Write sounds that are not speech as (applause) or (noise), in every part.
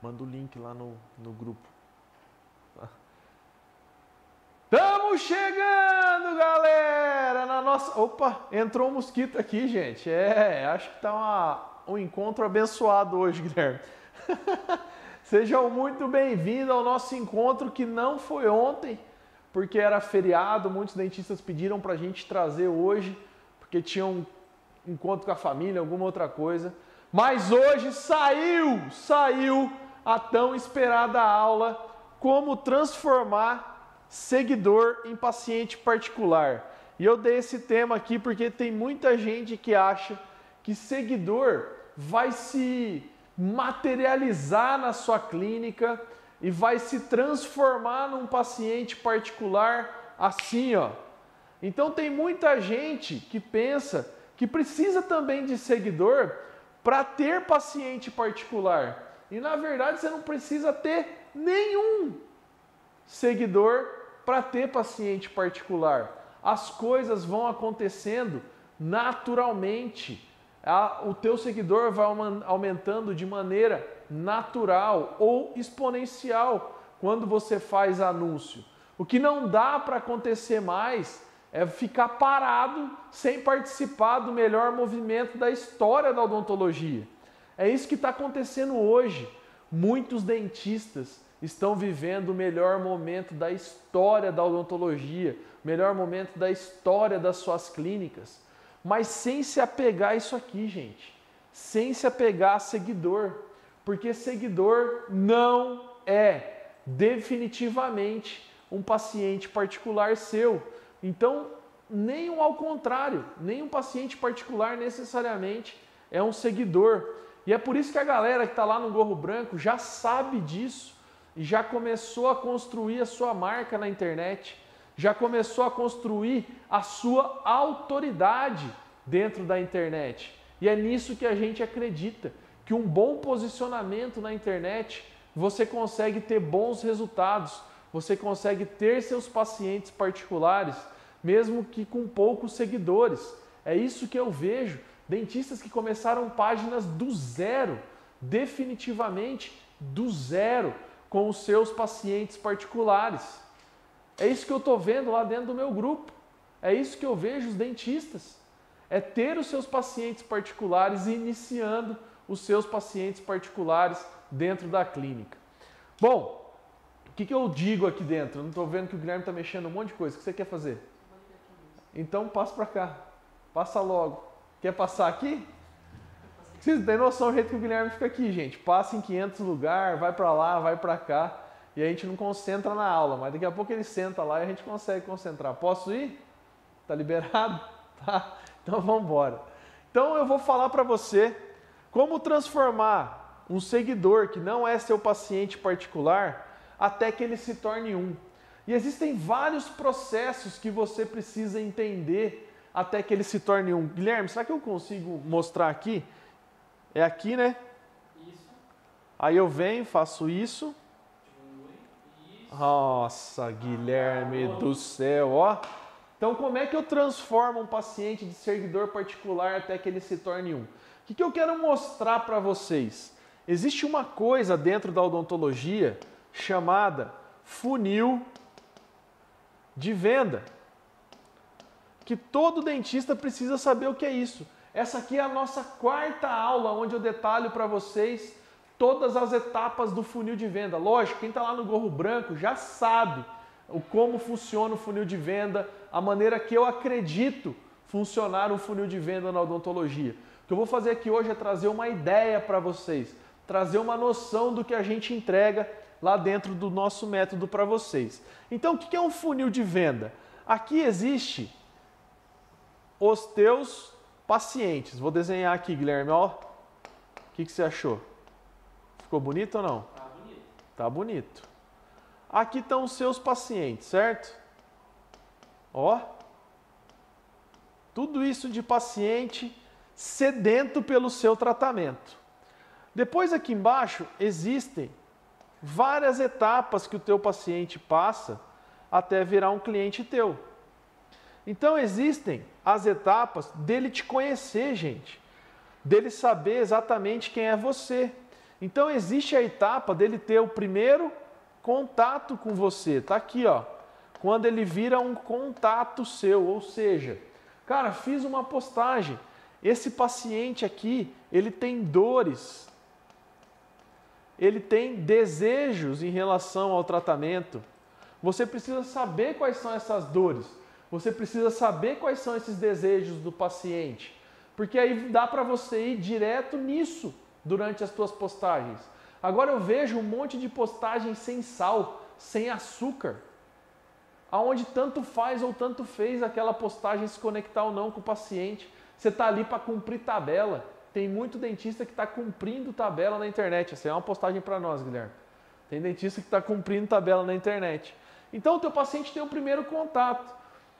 Manda o link lá no, no grupo. (laughs) Estamos chegando, galera! Na nossa. Opa, entrou um mosquito aqui, gente. É, acho que tá uma... um encontro abençoado hoje, (laughs) Guilherme. Sejam muito bem-vindos ao nosso encontro que não foi ontem, porque era feriado. Muitos dentistas pediram para a gente trazer hoje, porque tinham um encontro com a família, alguma outra coisa. Mas hoje saiu, saiu a tão esperada aula como transformar seguidor em paciente particular. E eu dei esse tema aqui porque tem muita gente que acha que seguidor vai se materializar na sua clínica e vai se transformar num paciente particular assim, ó. Então tem muita gente que pensa que precisa também de seguidor para ter paciente particular. E na verdade você não precisa ter nenhum seguidor para ter paciente particular. As coisas vão acontecendo naturalmente. O teu seguidor vai aumentando de maneira natural ou exponencial quando você faz anúncio. O que não dá para acontecer mais é ficar parado sem participar do melhor movimento da história da odontologia. É isso que está acontecendo hoje. Muitos dentistas estão vivendo o melhor momento da história da odontologia, melhor momento da história das suas clínicas, mas sem se apegar a isso aqui, gente. Sem se apegar a seguidor, porque seguidor não é definitivamente um paciente particular seu. Então, nem ao contrário, nem um paciente particular necessariamente é um seguidor. E é por isso que a galera que está lá no gorro branco já sabe disso e já começou a construir a sua marca na internet, já começou a construir a sua autoridade dentro da internet. E é nisso que a gente acredita, que um bom posicionamento na internet, você consegue ter bons resultados, você consegue ter seus pacientes particulares, mesmo que com poucos seguidores. É isso que eu vejo, dentistas que começaram páginas do zero, definitivamente do zero com os seus pacientes particulares. É isso que eu estou vendo lá dentro do meu grupo. É isso que eu vejo os dentistas. É ter os seus pacientes particulares e iniciando os seus pacientes particulares dentro da clínica. Bom, o que, que eu digo aqui dentro? Eu não estou vendo que o Guilherme está mexendo um monte de coisa. O que você quer fazer? Então passa para cá. Passa logo. Quer passar aqui? Vocês têm noção do jeito que o Guilherme fica aqui, gente. Passa em 500 lugares, vai para lá, vai para cá. E a gente não concentra na aula, mas daqui a pouco ele senta lá e a gente consegue concentrar. Posso ir? Tá liberado? (laughs) Tá? Então vamos embora. Então eu vou falar para você como transformar um seguidor que não é seu paciente particular até que ele se torne um. E existem vários processos que você precisa entender até que ele se torne um. Guilherme, será que eu consigo mostrar aqui? É aqui, né? Isso. Aí eu venho, faço isso. Nossa, Guilherme ah, do céu, ó. Então, como é que eu transformo um paciente de seguidor particular até que ele se torne um? O que, que eu quero mostrar para vocês? Existe uma coisa dentro da odontologia chamada funil de venda. Que todo dentista precisa saber o que é isso. Essa aqui é a nossa quarta aula, onde eu detalho para vocês todas as etapas do funil de venda. Lógico, quem está lá no gorro branco já sabe o como funciona o funil de venda, a maneira que eu acredito funcionar um funil de venda na odontologia. O que eu vou fazer aqui hoje é trazer uma ideia para vocês, trazer uma noção do que a gente entrega lá dentro do nosso método para vocês. Então, o que é um funil de venda? Aqui existe os teus pacientes. Vou desenhar aqui, Guilherme, ó. O que, que você achou? Ficou bonito ou não? Tá bonito. Tá bonito. Aqui estão os seus pacientes, certo? Ó. Tudo isso de paciente sedento pelo seu tratamento. Depois aqui embaixo existem várias etapas que o teu paciente passa até virar um cliente teu. Então existem as etapas dele te conhecer, gente, dele saber exatamente quem é você. Então existe a etapa dele ter o primeiro contato com você. Tá aqui, ó. Quando ele vira um contato seu, ou seja, cara, fiz uma postagem. Esse paciente aqui, ele tem dores. Ele tem desejos em relação ao tratamento. Você precisa saber quais são essas dores. Você precisa saber quais são esses desejos do paciente. Porque aí dá para você ir direto nisso durante as suas postagens. Agora eu vejo um monte de postagens sem sal, sem açúcar, aonde tanto faz ou tanto fez aquela postagem se conectar ou não com o paciente. Você está ali para cumprir tabela. Tem muito dentista que está cumprindo tabela na internet. Essa é uma postagem para nós, Guilherme. Tem dentista que está cumprindo tabela na internet. Então o teu paciente tem o primeiro contato.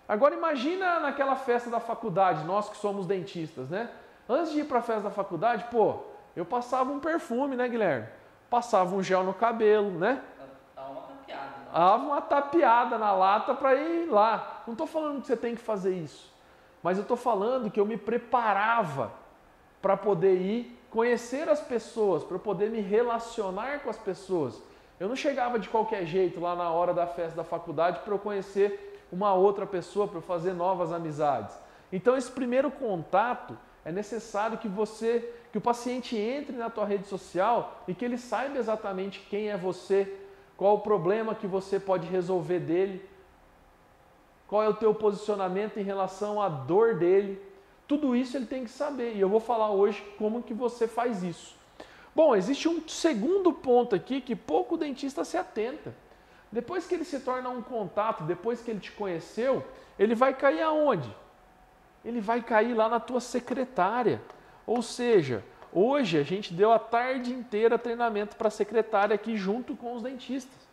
Agora imagina naquela festa da faculdade, nós que somos dentistas, né? Antes de ir para a festa da faculdade, pô, eu passava um perfume, né, Guilherme? Passava um gel no cabelo, né? Dava uma tapeada. Né? Dava uma tapeada na lata para ir lá. Não estou falando que você tem que fazer isso, mas eu estou falando que eu me preparava para poder ir conhecer as pessoas, para poder me relacionar com as pessoas. Eu não chegava de qualquer jeito lá na hora da festa da faculdade para eu conhecer uma outra pessoa, para fazer novas amizades. Então esse primeiro contato é necessário que você, que o paciente entre na tua rede social e que ele saiba exatamente quem é você, qual o problema que você pode resolver dele, qual é o teu posicionamento em relação à dor dele. Tudo isso ele tem que saber e eu vou falar hoje como que você faz isso. Bom, existe um segundo ponto aqui que pouco dentista se atenta. Depois que ele se torna um contato, depois que ele te conheceu, ele vai cair aonde? ele vai cair lá na tua secretária. Ou seja, hoje a gente deu a tarde inteira treinamento para a secretária aqui junto com os dentistas.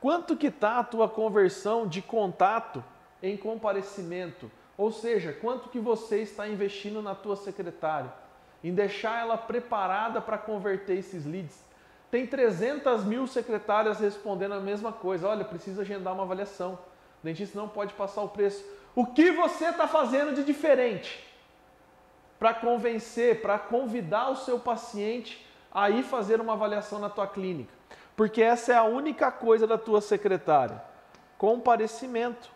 Quanto que está a tua conversão de contato em comparecimento? Ou seja, quanto que você está investindo na tua secretária? Em deixar ela preparada para converter esses leads. Tem 300 mil secretárias respondendo a mesma coisa. Olha, precisa agendar uma avaliação. O dentista não pode passar o preço. O que você está fazendo de diferente para convencer, para convidar o seu paciente a ir fazer uma avaliação na tua clínica? Porque essa é a única coisa da tua secretária: comparecimento.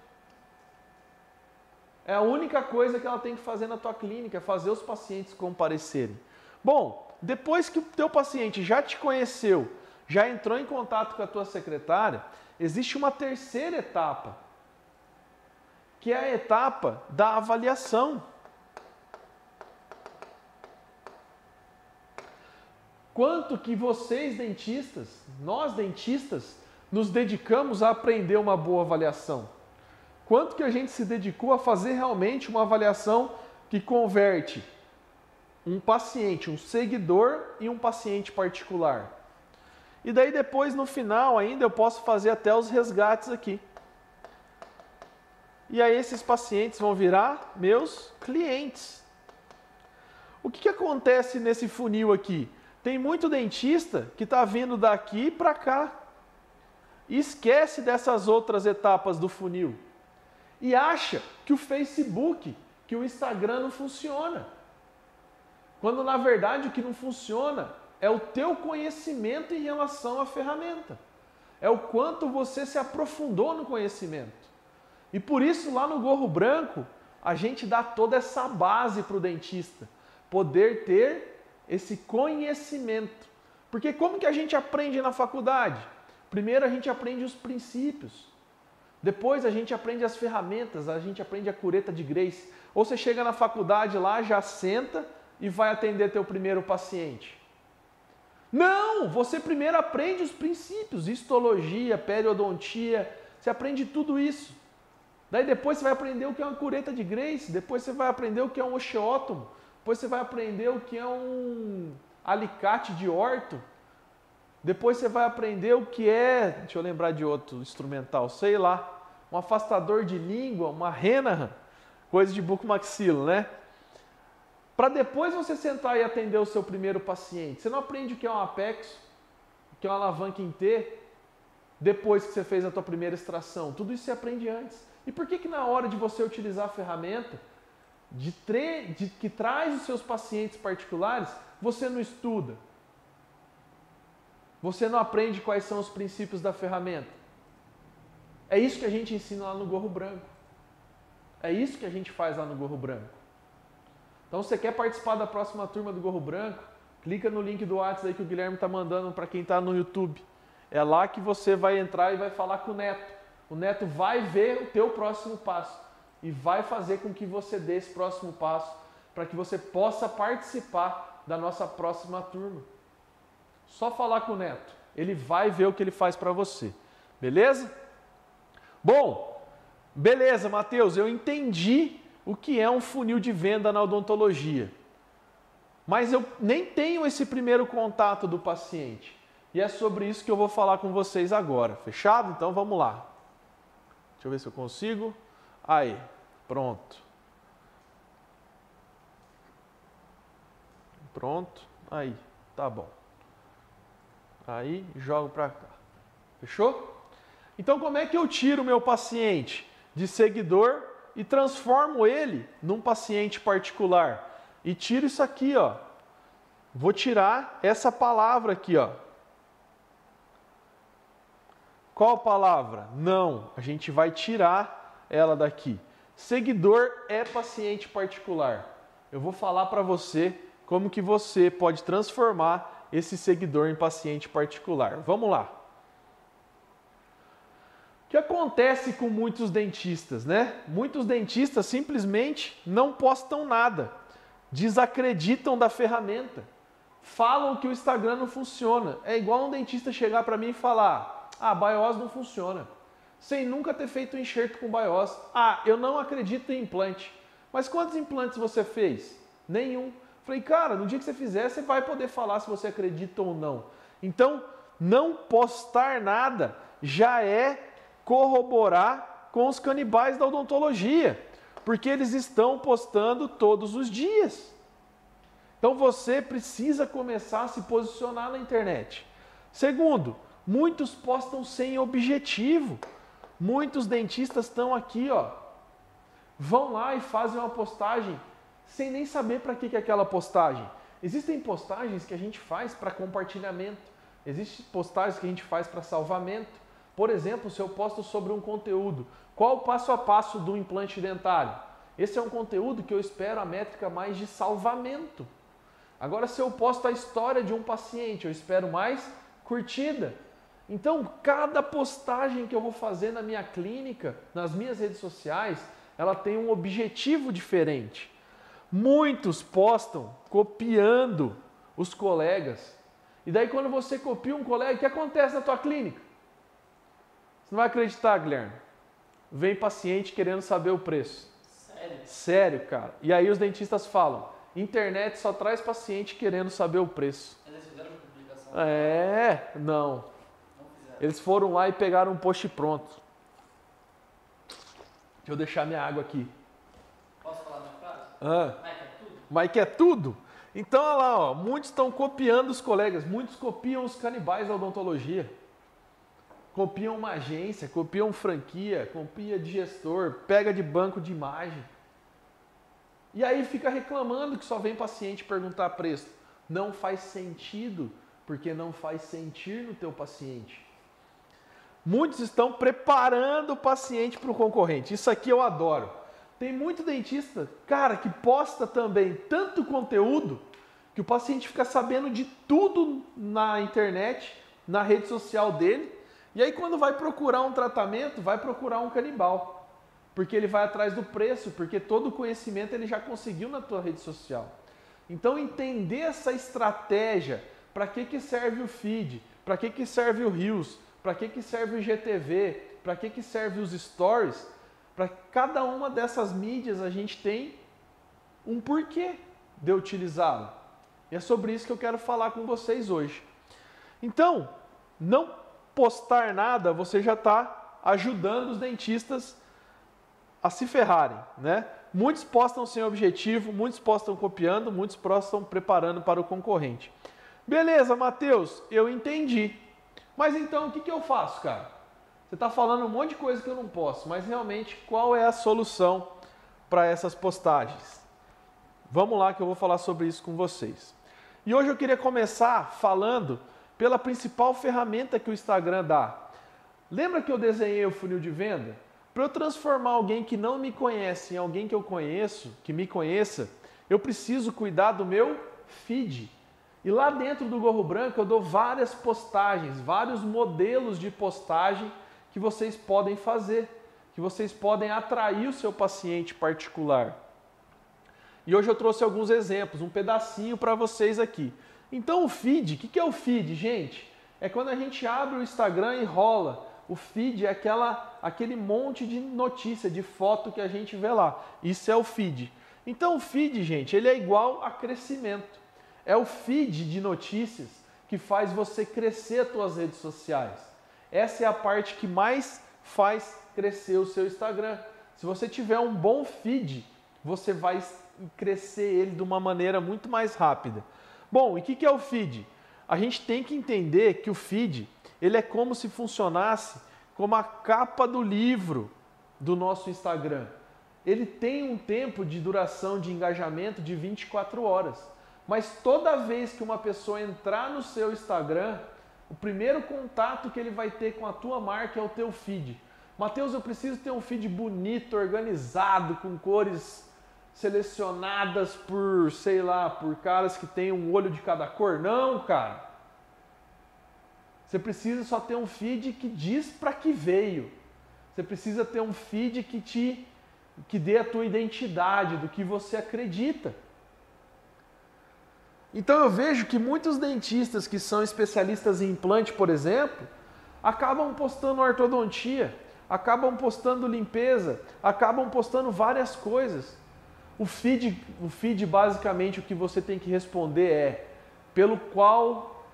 É a única coisa que ela tem que fazer na tua clínica, fazer os pacientes comparecerem. Bom, depois que o teu paciente já te conheceu, já entrou em contato com a tua secretária, existe uma terceira etapa que é a etapa da avaliação. Quanto que vocês dentistas, nós dentistas, nos dedicamos a aprender uma boa avaliação? Quanto que a gente se dedicou a fazer realmente uma avaliação que converte um paciente, um seguidor e um paciente particular? E daí depois no final ainda eu posso fazer até os resgates aqui. E aí esses pacientes vão virar meus clientes. O que, que acontece nesse funil aqui? Tem muito dentista que está vindo daqui para cá. E esquece dessas outras etapas do funil. E acha que o Facebook, que o Instagram não funciona. Quando na verdade o que não funciona é o teu conhecimento em relação à ferramenta. É o quanto você se aprofundou no conhecimento. E por isso, lá no Gorro Branco, a gente dá toda essa base para o dentista poder ter esse conhecimento. Porque como que a gente aprende na faculdade? Primeiro a gente aprende os princípios. Depois a gente aprende as ferramentas, a gente aprende a cureta de Grace. Ou você chega na faculdade lá, já senta e vai atender teu primeiro paciente. Não, você primeiro aprende os princípios, histologia, periodontia, você aprende tudo isso. Daí depois você vai aprender o que é uma cureta de Grace, depois você vai aprender o que é um osteótomo, depois você vai aprender o que é um alicate de orto, depois você vai aprender o que é, deixa eu lembrar de outro instrumental, sei lá, um afastador de língua, uma rena, coisa de bucomaxilo, né? Para depois você sentar e atender o seu primeiro paciente. Você não aprende o que é um apex, o que é uma alavanca em T, depois que você fez a tua primeira extração. Tudo isso você aprende antes. E por que, que na hora de você utilizar a ferramenta de, de que traz os seus pacientes particulares, você não estuda? Você não aprende quais são os princípios da ferramenta. É isso que a gente ensina lá no Gorro Branco. É isso que a gente faz lá no Gorro Branco. Então, você quer participar da próxima turma do Gorro Branco, clica no link do WhatsApp aí que o Guilherme está mandando para quem está no YouTube. É lá que você vai entrar e vai falar com o Neto. O Neto vai ver o teu próximo passo e vai fazer com que você dê esse próximo passo para que você possa participar da nossa próxima turma. Só falar com o Neto, ele vai ver o que ele faz para você. Beleza? Bom, beleza, Matheus, eu entendi o que é um funil de venda na odontologia. Mas eu nem tenho esse primeiro contato do paciente. E é sobre isso que eu vou falar com vocês agora. Fechado? Então vamos lá. Deixa eu ver se eu consigo. Aí, pronto. Pronto. Aí, tá bom. Aí, jogo para cá. Fechou? Então, como é que eu tiro o meu paciente de seguidor e transformo ele num paciente particular? E tiro isso aqui, ó. Vou tirar essa palavra aqui, ó. Qual palavra? Não, a gente vai tirar ela daqui. Seguidor é paciente particular. Eu vou falar para você como que você pode transformar esse seguidor em paciente particular. Vamos lá. Que acontece com muitos dentistas, né? Muitos dentistas simplesmente não postam nada, desacreditam da ferramenta, falam que o Instagram não funciona. É igual um dentista chegar para mim e falar: ah, BIOS não funciona. Sem nunca ter feito um enxerto com BIOS. Ah, eu não acredito em implante. Mas quantos implantes você fez? Nenhum. Falei, cara, no dia que você fizer, você vai poder falar se você acredita ou não. Então, não postar nada já é corroborar com os canibais da odontologia, porque eles estão postando todos os dias. Então você precisa começar a se posicionar na internet. Segundo, Muitos postam sem objetivo. Muitos dentistas estão aqui, ó. Vão lá e fazem uma postagem sem nem saber para que, que é aquela postagem. Existem postagens que a gente faz para compartilhamento. Existem postagens que a gente faz para salvamento. Por exemplo, se eu posto sobre um conteúdo, qual o passo a passo do implante dentário? Esse é um conteúdo que eu espero a métrica mais de salvamento. Agora, se eu posto a história de um paciente, eu espero mais curtida. Então, cada postagem que eu vou fazer na minha clínica, nas minhas redes sociais, ela tem um objetivo diferente. Muitos postam copiando os colegas. E daí quando você copia um colega, o que acontece na tua clínica? Você não vai acreditar, Guilherme. Vem paciente querendo saber o preço. Sério? Sério, cara. E aí os dentistas falam, internet só traz paciente querendo saber o preço. Eles fizeram uma publicação. É, não. Eles foram lá e pegaram um post pronto. Deixa eu deixar minha água aqui. Posso falar minha frase? Ah, Mas é tudo? que é tudo? Então, olha lá, ó, muitos estão copiando os colegas, muitos copiam os canibais da odontologia. Copiam uma agência, copiam franquia, copia de gestor, pega de banco de imagem. E aí fica reclamando que só vem paciente perguntar preço. Não faz sentido, porque não faz sentir no teu paciente. Muitos estão preparando o paciente para o concorrente. Isso aqui eu adoro. Tem muito dentista, cara, que posta também tanto conteúdo que o paciente fica sabendo de tudo na internet, na rede social dele. E aí, quando vai procurar um tratamento, vai procurar um canibal. Porque ele vai atrás do preço, porque todo o conhecimento ele já conseguiu na tua rede social. Então, entender essa estratégia, para que, que serve o feed, para que, que serve o Rios, para que, que serve o GTV, para que, que serve os stories, para cada uma dessas mídias a gente tem um porquê de utilizá-lo. E é sobre isso que eu quero falar com vocês hoje. Então, não postar nada, você já está ajudando os dentistas a se ferrarem, né? Muitos postam sem objetivo, muitos postam copiando, muitos postam preparando para o concorrente. Beleza, Matheus, eu entendi. Mas então o que, que eu faço, cara? Você está falando um monte de coisa que eu não posso, mas realmente qual é a solução para essas postagens? Vamos lá que eu vou falar sobre isso com vocês. E hoje eu queria começar falando pela principal ferramenta que o Instagram dá. Lembra que eu desenhei o funil de venda? Para eu transformar alguém que não me conhece em alguém que eu conheço, que me conheça, eu preciso cuidar do meu feed. E lá dentro do Gorro Branco eu dou várias postagens, vários modelos de postagem que vocês podem fazer, que vocês podem atrair o seu paciente particular. E hoje eu trouxe alguns exemplos, um pedacinho para vocês aqui. Então o feed, o que é o feed, gente? É quando a gente abre o Instagram e rola. O feed é aquela, aquele monte de notícia, de foto que a gente vê lá. Isso é o feed. Então o feed, gente, ele é igual a crescimento. É o feed de notícias que faz você crescer as suas redes sociais. Essa é a parte que mais faz crescer o seu Instagram. Se você tiver um bom feed, você vai crescer ele de uma maneira muito mais rápida. Bom, e o que é o feed? A gente tem que entender que o feed ele é como se funcionasse como a capa do livro do nosso Instagram. Ele tem um tempo de duração de engajamento de 24 horas. Mas toda vez que uma pessoa entrar no seu Instagram, o primeiro contato que ele vai ter com a tua marca é o teu feed. Mateus, eu preciso ter um feed bonito, organizado, com cores selecionadas por, sei lá, por caras que têm um olho de cada cor. Não, cara. Você precisa só ter um feed que diz para que veio. Você precisa ter um feed que te que dê a tua identidade, do que você acredita. Então eu vejo que muitos dentistas que são especialistas em implante, por exemplo, acabam postando ortodontia, acabam postando limpeza, acabam postando várias coisas. O feed, o feed basicamente o que você tem que responder é pelo qual,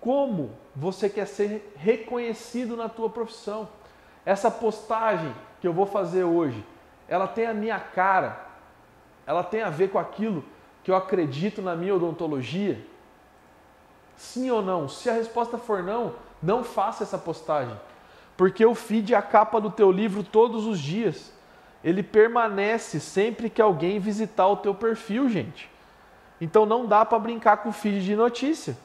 como você quer ser reconhecido na tua profissão. Essa postagem que eu vou fazer hoje, ela tem a minha cara, ela tem a ver com aquilo que eu acredito na minha odontologia? Sim ou não? Se a resposta for não, não faça essa postagem. Porque o feed é a capa do teu livro todos os dias. Ele permanece sempre que alguém visitar o teu perfil, gente. Então não dá para brincar com o feed de notícia.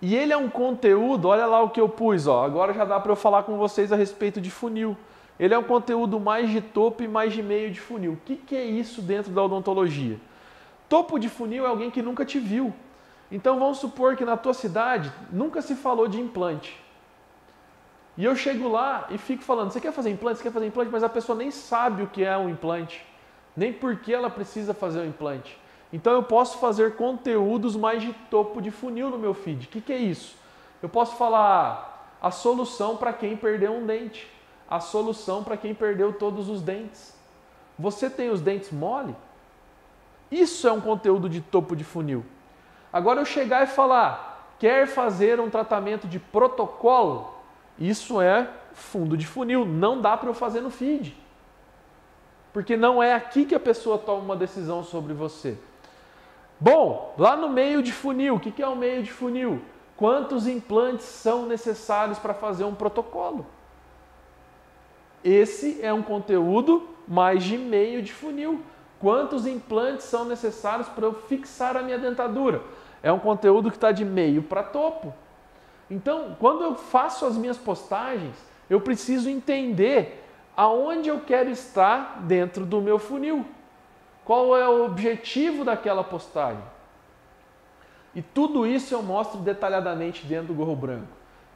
E ele é um conteúdo, olha lá o que eu pus, ó. Agora já dá para eu falar com vocês a respeito de funil. Ele é um conteúdo mais de topo e mais de meio de funil. O que, que é isso dentro da odontologia? Topo de funil é alguém que nunca te viu. Então vamos supor que na tua cidade nunca se falou de implante. E eu chego lá e fico falando: você quer fazer implante? Você quer fazer implante? Mas a pessoa nem sabe o que é um implante, nem por que ela precisa fazer um implante. Então eu posso fazer conteúdos mais de topo de funil no meu feed. O que, que é isso? Eu posso falar a solução para quem perdeu um dente a solução para quem perdeu todos os dentes. Você tem os dentes mole? Isso é um conteúdo de topo de funil. Agora eu chegar e falar, quer fazer um tratamento de protocolo? Isso é fundo de funil, não dá para eu fazer no feed. Porque não é aqui que a pessoa toma uma decisão sobre você. Bom, lá no meio de funil, o que é o meio de funil? Quantos implantes são necessários para fazer um protocolo? Esse é um conteúdo mais de meio de funil. Quantos implantes são necessários para eu fixar a minha dentadura? É um conteúdo que está de meio para topo. Então, quando eu faço as minhas postagens, eu preciso entender aonde eu quero estar dentro do meu funil. Qual é o objetivo daquela postagem? E tudo isso eu mostro detalhadamente dentro do Gorro Branco.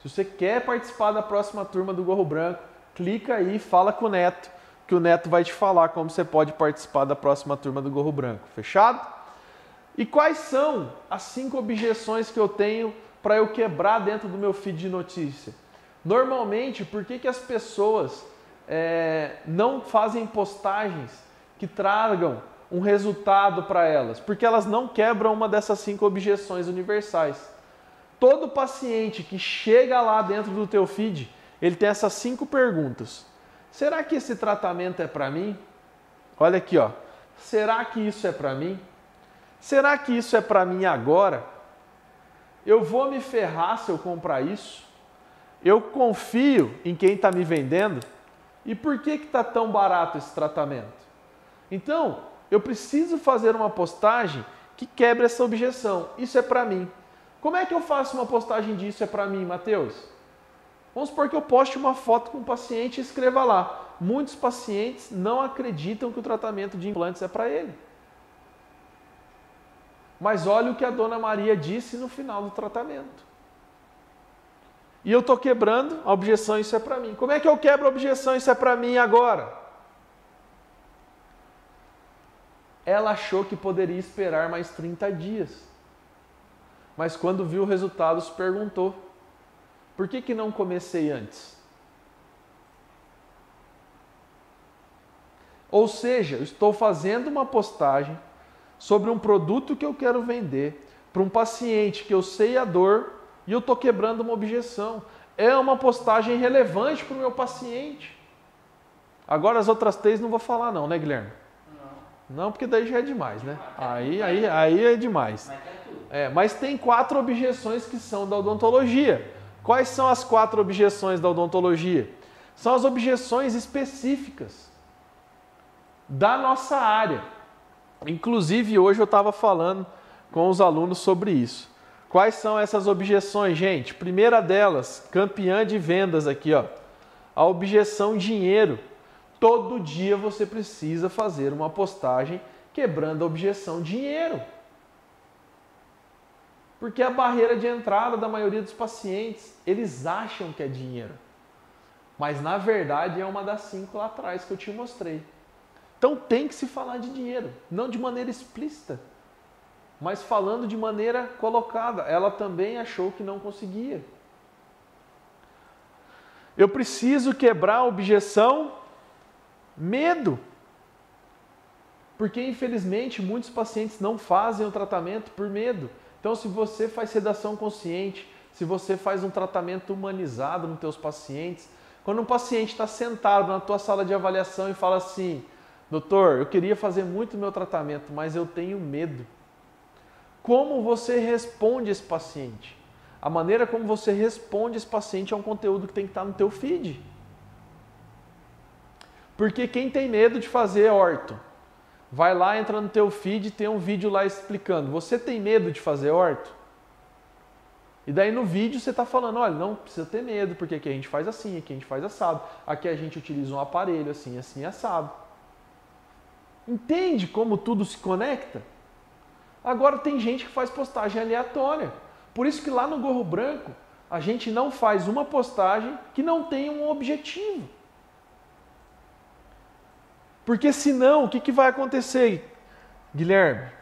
Se você quer participar da próxima turma do Gorro Branco, clica aí e fala com o Neto, que o Neto vai te falar como você pode participar da próxima turma do Gorro Branco. Fechado? E quais são as cinco objeções que eu tenho para eu quebrar dentro do meu feed de notícia? Normalmente, por que, que as pessoas é, não fazem postagens que tragam um resultado para elas? Porque elas não quebram uma dessas cinco objeções universais. Todo paciente que chega lá dentro do teu feed, ele tem essas cinco perguntas. Será que esse tratamento é para mim? Olha aqui, ó. Será que isso é para mim? Será que isso é para mim agora? Eu vou me ferrar se eu comprar isso? Eu confio em quem está me vendendo? E por que está tão barato esse tratamento? Então, eu preciso fazer uma postagem que quebre essa objeção. Isso é para mim. Como é que eu faço uma postagem disso é para mim, Mateus? Vamos supor que eu poste uma foto com um paciente e escreva lá: muitos pacientes não acreditam que o tratamento de implantes é para ele. Mas olha o que a dona Maria disse no final do tratamento. E eu estou quebrando a objeção, isso é para mim. Como é que eu quebro a objeção, isso é para mim agora? Ela achou que poderia esperar mais 30 dias. Mas quando viu o resultado, se perguntou: por que, que não comecei antes? Ou seja, eu estou fazendo uma postagem sobre um produto que eu quero vender para um paciente que eu sei a dor e eu estou quebrando uma objeção. É uma postagem relevante para o meu paciente. Agora as outras três não vou falar não, né, Guilherme? Não. Não, porque daí já é demais, né? Aí, aí, aí é demais. É, mas tem quatro objeções que são da odontologia. Quais são as quatro objeções da odontologia? São as objeções específicas da nossa área. Inclusive, hoje eu estava falando com os alunos sobre isso. Quais são essas objeções, gente? Primeira delas, campeã de vendas aqui, ó. A objeção dinheiro. Todo dia você precisa fazer uma postagem quebrando a objeção dinheiro. Porque é a barreira de entrada da maioria dos pacientes, eles acham que é dinheiro. Mas na verdade é uma das cinco lá atrás que eu te mostrei. Então tem que se falar de dinheiro, não de maneira explícita, mas falando de maneira colocada. Ela também achou que não conseguia. Eu preciso quebrar a objeção medo. Porque infelizmente muitos pacientes não fazem o tratamento por medo. Então se você faz sedação consciente, se você faz um tratamento humanizado nos teus pacientes, quando um paciente está sentado na tua sala de avaliação e fala assim, Doutor, eu queria fazer muito meu tratamento, mas eu tenho medo. Como você responde esse paciente? A maneira como você responde esse paciente é um conteúdo que tem que estar no teu feed. Porque quem tem medo de fazer orto, vai lá, entra no teu feed e tem um vídeo lá explicando. Você tem medo de fazer orto? E daí no vídeo você está falando, olha, não precisa ter medo, porque aqui a gente faz assim, aqui a gente faz assado, aqui a gente utiliza um aparelho assim, assim, assado. Entende como tudo se conecta? Agora tem gente que faz postagem aleatória. Por isso que lá no Gorro Branco a gente não faz uma postagem que não tenha um objetivo. Porque senão, o que, que vai acontecer, Guilherme?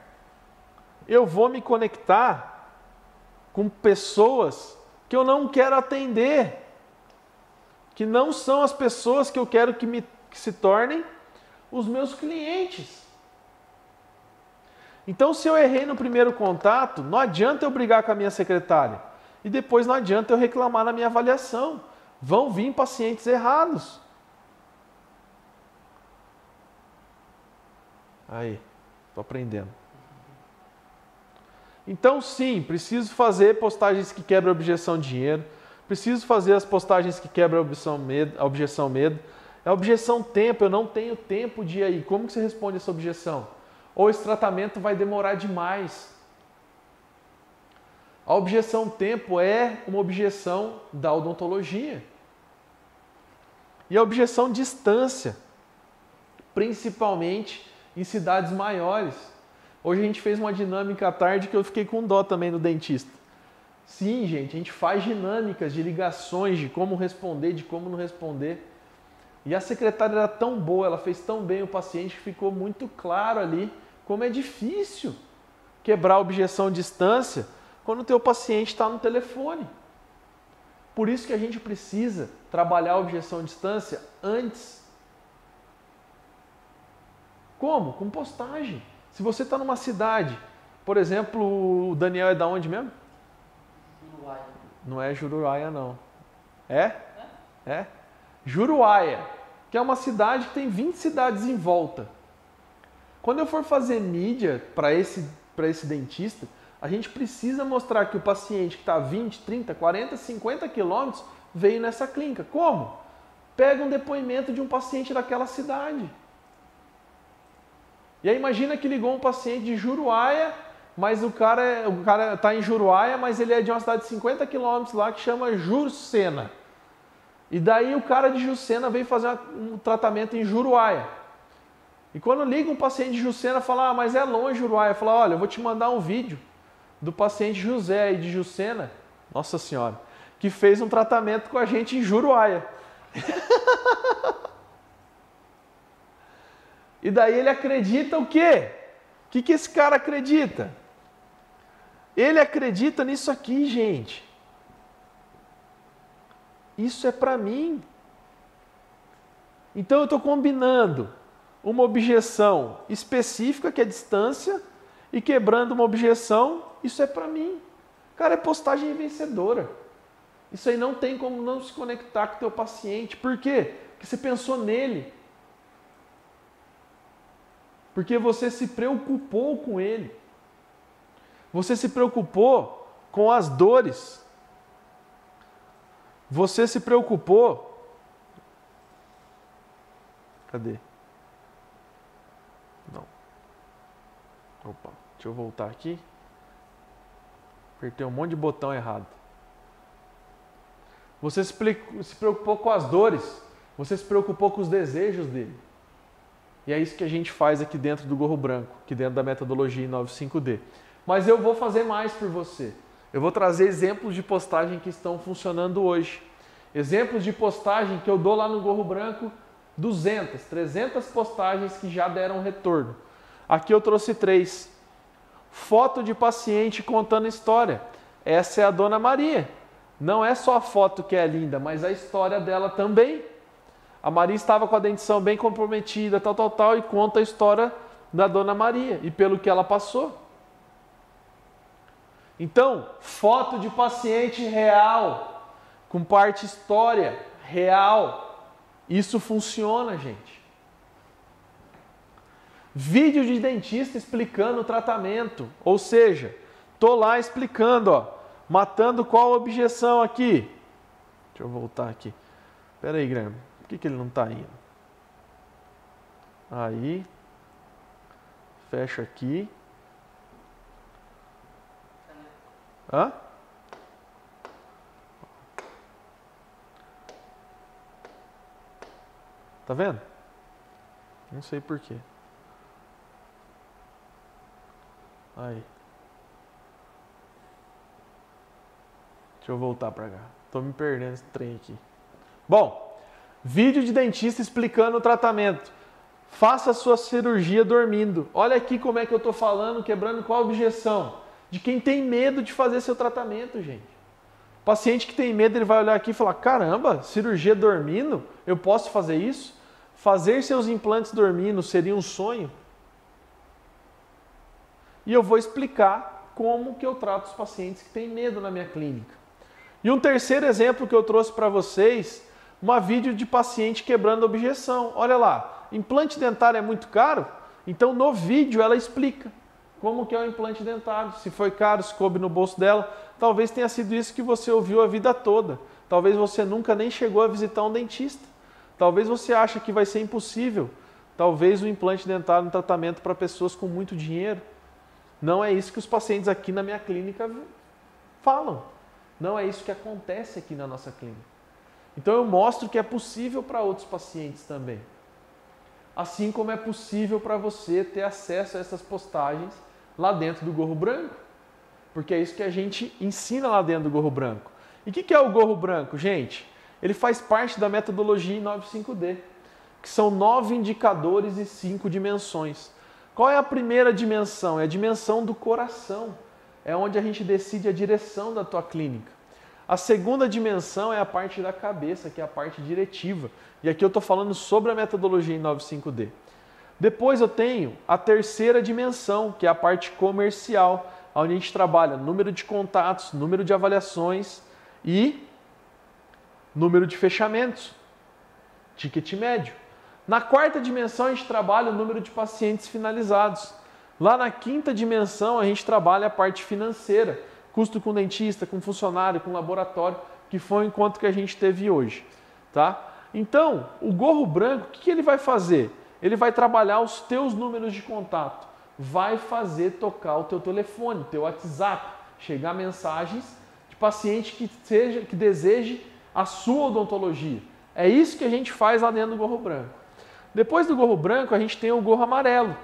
Eu vou me conectar com pessoas que eu não quero atender, que não são as pessoas que eu quero que, me, que se tornem os meus clientes. Então, se eu errei no primeiro contato, não adianta eu brigar com a minha secretária. E depois não adianta eu reclamar na minha avaliação. Vão vir pacientes errados. Aí, estou aprendendo. Então, sim, preciso fazer postagens que quebram objeção dinheiro. Preciso fazer as postagens que quebram objeção medo. Objeção medo é objeção tempo, eu não tenho tempo de ir aí. Como que você responde essa objeção? Ou esse tratamento vai demorar demais. A objeção tempo é uma objeção da odontologia. E a objeção distância, principalmente em cidades maiores. Hoje a gente fez uma dinâmica à tarde que eu fiquei com dó também no dentista. Sim, gente, a gente faz dinâmicas de ligações, de como responder, de como não responder. E a secretária era tão boa, ela fez tão bem o paciente ficou muito claro ali como é difícil quebrar a objeção de distância quando o teu paciente está no telefone. Por isso que a gente precisa trabalhar a objeção de distância antes. Como? Com postagem. Se você está numa cidade, por exemplo, o Daniel é da onde mesmo? Juruáia. Não é Juruáia, não. É? É? Juruáia que é uma cidade que tem 20 cidades em volta. Quando eu for fazer mídia para esse, esse dentista, a gente precisa mostrar que o paciente que está a 20, 30, 40, 50 quilômetros veio nessa clínica. Como? Pega um depoimento de um paciente daquela cidade. E aí imagina que ligou um paciente de Juruáia mas o cara, é, o cara tá em Juruáia, mas ele é de uma cidade de 50 quilômetros lá que chama Jurucena. E daí o cara de Jucena veio fazer um tratamento em Juruáia. E quando liga um paciente de Jucena, fala, ah, mas é longe Juruáia. Fala, olha, eu vou te mandar um vídeo do paciente José aí de Jucena, nossa senhora, que fez um tratamento com a gente em Juruáia. (laughs) e daí ele acredita o quê? O que, que esse cara acredita? Ele acredita nisso aqui, gente. Isso é para mim. Então eu estou combinando uma objeção específica, que é distância, e quebrando uma objeção, isso é para mim. Cara, é postagem vencedora. Isso aí não tem como não se conectar com o teu paciente. Por quê? Porque você pensou nele. Porque você se preocupou com ele. Você se preocupou com as dores. Você se preocupou. Cadê? Não. Opa, deixa eu voltar aqui. Apertei um monte de botão errado. Você se preocupou com as dores. Você se preocupou com os desejos dele. E é isso que a gente faz aqui dentro do Gorro Branco, aqui dentro da metodologia 95D. Mas eu vou fazer mais por você. Eu vou trazer exemplos de postagem que estão funcionando hoje. Exemplos de postagem que eu dou lá no Gorro Branco, 200, 300 postagens que já deram retorno. Aqui eu trouxe três. Foto de paciente contando história. Essa é a Dona Maria. Não é só a foto que é linda, mas a história dela também. A Maria estava com a dentição bem comprometida, tal, tal, tal, e conta a história da Dona Maria e pelo que ela passou. Então, foto de paciente real, com parte história real. Isso funciona, gente. Vídeo de dentista explicando o tratamento, ou seja, tô lá explicando, ó, matando qual objeção aqui. Deixa eu voltar aqui. Pera aí, Guilherme, por que, que ele não está indo? Aí, fecha aqui. Hã? Tá vendo? Não sei porquê. Aí. Deixa eu voltar para cá. Tô me perdendo esse trem aqui. Bom, vídeo de dentista explicando o tratamento. Faça a sua cirurgia dormindo. Olha aqui como é que eu tô falando, quebrando qual objeção de quem tem medo de fazer seu tratamento, gente. O paciente que tem medo, ele vai olhar aqui e falar: caramba, cirurgia dormindo? Eu posso fazer isso? Fazer seus implantes dormindo seria um sonho? E eu vou explicar como que eu trato os pacientes que têm medo na minha clínica. E um terceiro exemplo que eu trouxe para vocês, uma vídeo de paciente quebrando objeção. Olha lá, implante dentário é muito caro? Então no vídeo ela explica como que é o implante dentário, se foi caro, se coube no bolso dela. Talvez tenha sido isso que você ouviu a vida toda. Talvez você nunca nem chegou a visitar um dentista. Talvez você ache que vai ser impossível. Talvez o implante dentário é um tratamento para pessoas com muito dinheiro. Não é isso que os pacientes aqui na minha clínica falam. Não é isso que acontece aqui na nossa clínica. Então eu mostro que é possível para outros pacientes também. Assim como é possível para você ter acesso a essas postagens lá dentro do gorro branco. Porque é isso que a gente ensina lá dentro do gorro branco. E o que, que é o gorro branco, gente? Ele faz parte da metodologia 95D, que são nove indicadores e cinco dimensões. Qual é a primeira dimensão? É a dimensão do coração. É onde a gente decide a direção da tua clínica. A segunda dimensão é a parte da cabeça, que é a parte diretiva. E aqui eu estou falando sobre a metodologia em 95D. Depois eu tenho a terceira dimensão, que é a parte comercial, onde a gente trabalha número de contatos, número de avaliações e número de fechamentos, ticket médio. Na quarta dimensão a gente trabalha o número de pacientes finalizados. Lá na quinta dimensão a gente trabalha a parte financeira, custo com dentista, com funcionário, com laboratório, que foi o encontro que a gente teve hoje, tá? Então, o gorro branco, o que ele vai fazer? Ele vai trabalhar os teus números de contato. vai fazer tocar o teu telefone, teu WhatsApp, chegar mensagens de paciente que seja que deseje a sua odontologia. É isso que a gente faz lá dentro do gorro branco. Depois do gorro branco, a gente tem o gorro amarelo,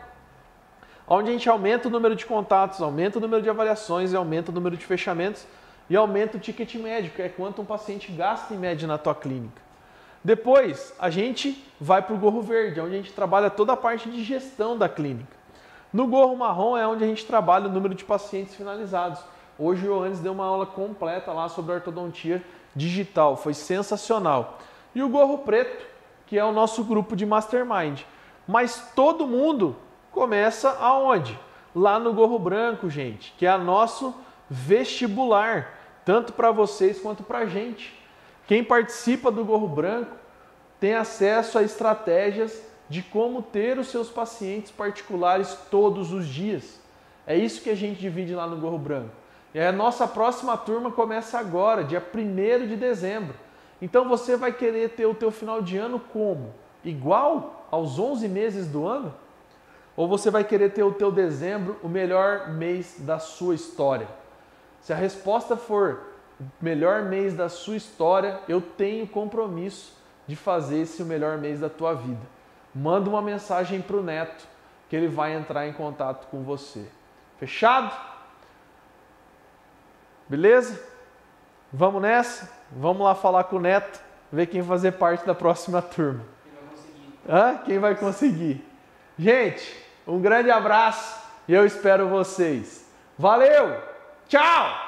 onde a gente aumenta o número de contatos, aumenta o número de avaliações e aumenta o número de fechamentos e aumenta o ticket médio, que é quanto um paciente gasta em média na tua clínica. Depois, a gente vai para o gorro verde, onde a gente trabalha toda a parte de gestão da clínica. No gorro marrom é onde a gente trabalha o número de pacientes finalizados. Hoje o Ioannis deu uma aula completa lá sobre ortodontia digital, foi sensacional. E o gorro preto, que é o nosso grupo de mastermind. Mas todo mundo começa aonde? Lá no gorro branco, gente, que é o nosso vestibular, tanto para vocês quanto para a gente. Quem participa do gorro branco tem acesso a estratégias de como ter os seus pacientes particulares todos os dias. É isso que a gente divide lá no Gorro Branco. E a nossa próxima turma começa agora, dia 1 de dezembro. Então você vai querer ter o teu final de ano como? Igual aos 11 meses do ano? Ou você vai querer ter o teu dezembro o melhor mês da sua história? Se a resposta for melhor mês da sua história, eu tenho compromisso de fazer esse o melhor mês da tua vida manda uma mensagem para o neto que ele vai entrar em contato com você. Fechado? Beleza? Vamos nessa? Vamos lá falar com o neto, ver quem fazer parte da próxima turma. Quem vai conseguir? Hã? Quem vai conseguir? Gente, um grande abraço e eu espero vocês. Valeu! Tchau!